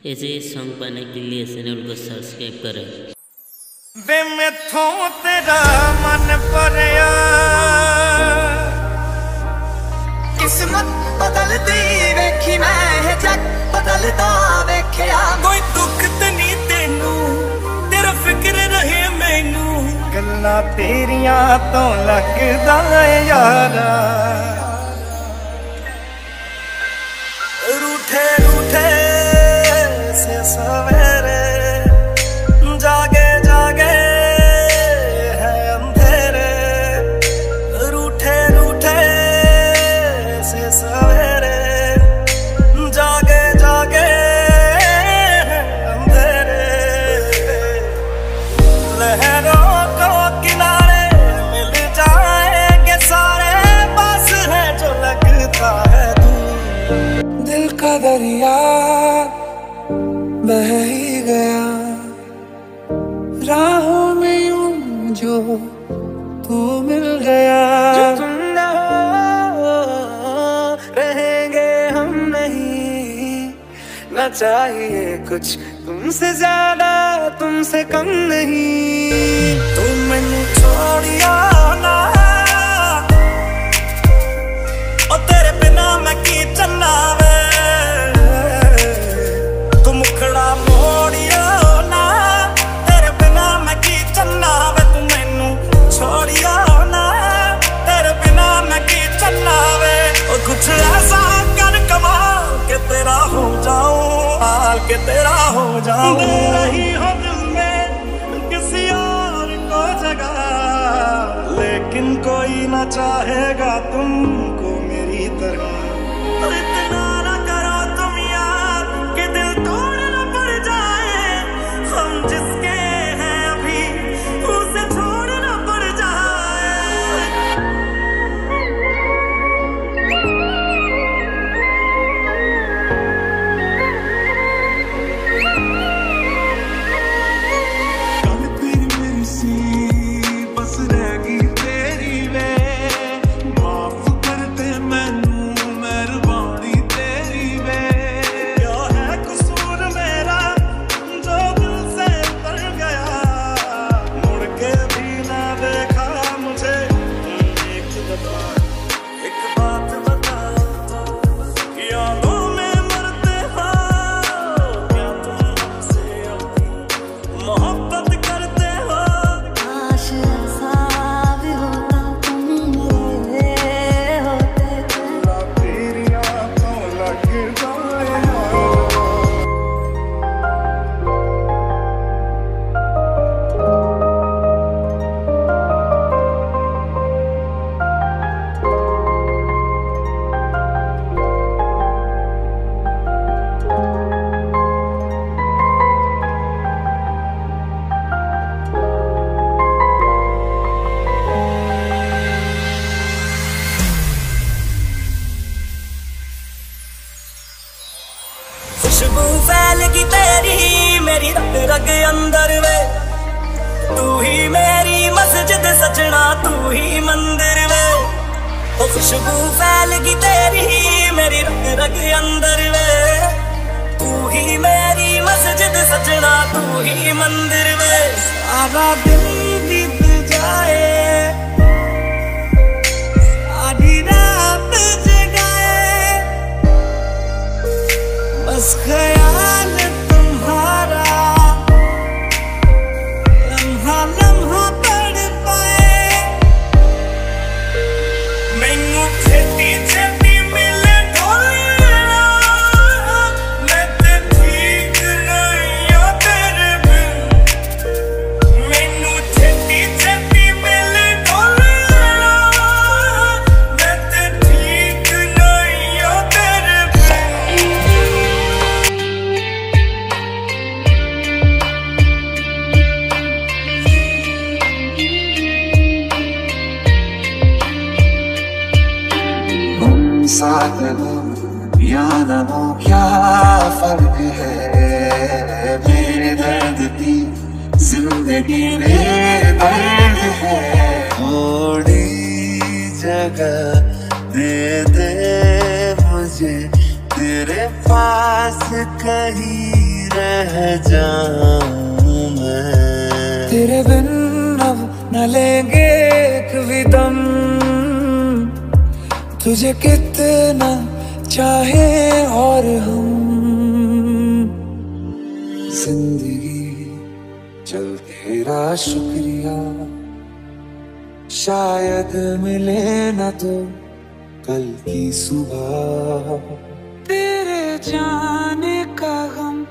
ऐसे सॉन्ग पाने के लिए चैनल को सब्सक्राइब करें। बे मैं थो तेरा मन पर किस्मत बदलती देखी वेखी मैं जग बदलता देखिया। कोई दुख तो नहीं तेनू तेरा फ़िक्र रहे मैनू। गल्ला तेरिया तो लगदा यारा। रूठे रूठे गया। राहों में यूँ जो तू मिल गया। जो तुम न हो रहेंगे हम नहीं। न चाहिए कुछ तुमसे ज़्यादा तुमसे कम नहीं। तुम मैंने छोड़िया ना। जाऊँ दे रही हो दिल में किसी और को जगह। लेकिन कोई ना चाहेगा तुमको मेरी तरह। खुशबू फैलगी तेरी मेरी रग रग अंदर वे तू ही मेरी मस्जिद सजना तू ही मंदिर वे ओ खुशबू फैलगी तेरी मेरी रग रग अंदर वे तू ही मेरी मस्जिद सजना तू ही मंदिर वे सारा दिन बीत जाए ask साथ हो या न हो क्या फ़र्क है? मेरे दर्द की ज़िंदगी में दर्द है। थोड़ी जगह दे दे मुझे, तेरे पास कहीं रह जाऊँ मैं। तेरे बिन अब न लेंगे एक भी दम। तुझे कितना चाहे और हम। ज़िंदगी चल तेरा शुक्रिया। शायद मिले न तो कल की सुबह। तेरे जाने का गम